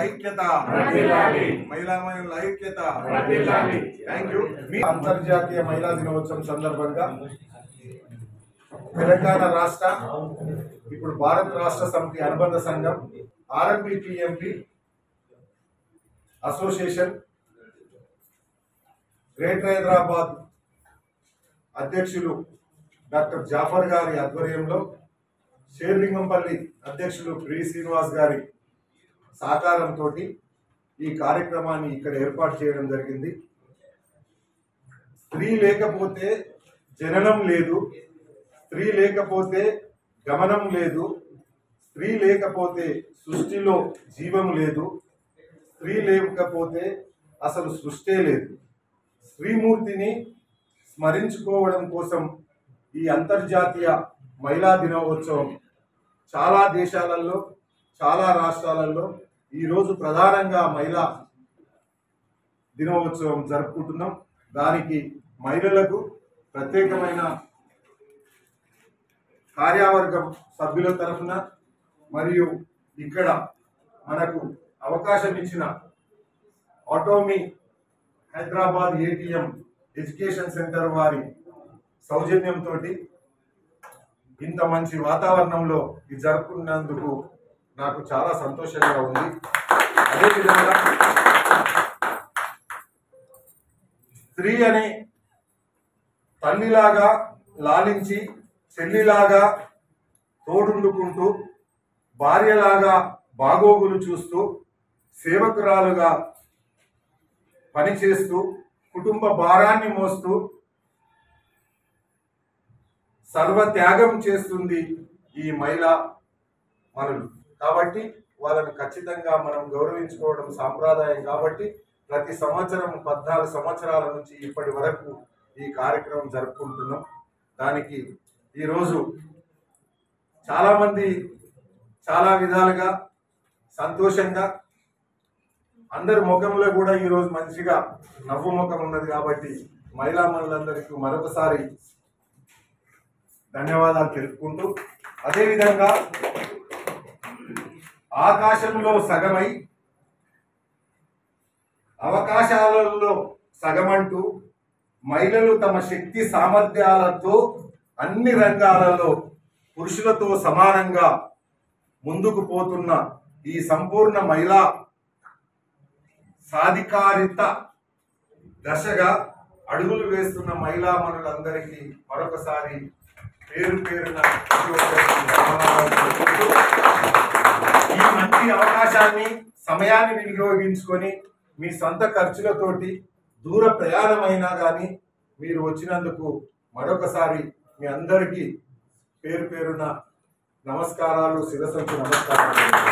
ఐక్యత. మహిళామణుల ఐక్యత. Thank you మీ అంతర్జాతీయ మహిళా దినోత్సవం సందర్భంగా తెలంగాణ రాష్ట్ర ఇప్పుడు భారత రాష్ట్ర సమితి అనుబంధ సంఘం ఆర్ఎంపీపీఎంపీ అసోసియేషన్ గ్రేటర్ హైదరాబాద్ అధ్యక్షులు డాక్టర్ జాఫర్ గారి ఆధ్వర్యంలో షేర్లింగంపల్లి అధ్యక్షులు ప్రి శ్రీనివాస్ గారి సహకారంతో ఈ కార్యక్రమాన్ని ఇక్కడ ఏర్పాటు చేయడం జరిగింది. స్త్రీ లేకపోతే జననం లేదు. స్త్రీ లేకపోతే గమనం లేదు. స్త్రీ లేకపోతే సృష్టిలో జీవం లేదు. స్త్రీ లేకపోతే అసలు సృష్టే లేదు. స్త్రీమూర్తిని స్మరించుకోవడం కోసం ఈ అంతర్జాతీయ మహిళా దినోత్సవం చాలా దేశాలలో చాలా రాష్ట్రాలలో ఈరోజు ప్రధానంగా మహిళా దినోత్సవం జరుపుకుంటున్నాం. దానికి మహిళలకు ప్రత్యేకమైన కార్యవర్గం సభ్యుల తరఫున మరియు ఇక్కడ మనకు అవకాశం ఇచ్చిన ఆటోమీ హైదరాబాద్ ఏటీఎం ఎడ్యుకేషన్ సెంటర్ వారి సౌజన్యంతో ఇంత మంచి వాతావరణంలో ఇది జరుపుకున్నందుకు నాకు చాలా సంతోషంగా ఉంది. అదేవిధంగా స్త్రీ అని తల్లిలాగా లాలించి చెల్లిలాగా తోడుండుకుంటూ భార్యలాగా బాగోగులు చూస్తూ సేవకురాలుగా పనిచేస్తూ కుటుంబ భారాన్ని మోస్తూ సర్వ త్యాగం చేస్తుంది ఈ మహిళ మనులు. కాబట్టి వాళ్ళని ఖచ్చితంగా మనం గౌరవించుకోవడం సాంప్రదాయం కాబట్టి ప్రతి సంవత్సరం పద్నాలుగు సంవత్సరాల నుంచి ఇప్పటి వరకు ఈ కార్యక్రమం జరుపుకుంటున్నాం. దానికి ఈరోజు చాలామంది చాలా విధాలుగా సంతోషంగా అందరి ముఖంలో కూడా ఈరోజు మంచిగా నవ్వు ముఖం ఉన్నది కాబట్టి మహిళా మనులందరికీ మరొకసారి ధన్యవాదాలు తెలుపుకుంటూ అదేవిధంగా ఆకాశంలో సగమై అవకాశాలలో సగమంటూ మహిళలు తమ శక్తి సామర్థ్యాలతో అన్ని రంగాలలో పురుషులతో సమానంగా ముందుకు పోతున్న ఈ సంపూర్ణ మహిళా సాధికారిత దశగా అడుగులు వేస్తున్న మహిళా మనులందరికీ మరొకసారి పేరు పేరున అవకాశాన్ని సమయాన్ని వినియోగించుకొని మీ సొంత ఖర్చులతోటి దూర ప్రయాణమైనా కానీ మీరు వచ్చినందుకు మరొకసారి మీ అందరికీ పేరు పేరున నమస్కారాలు శిరసంకు నమస్కారాలు.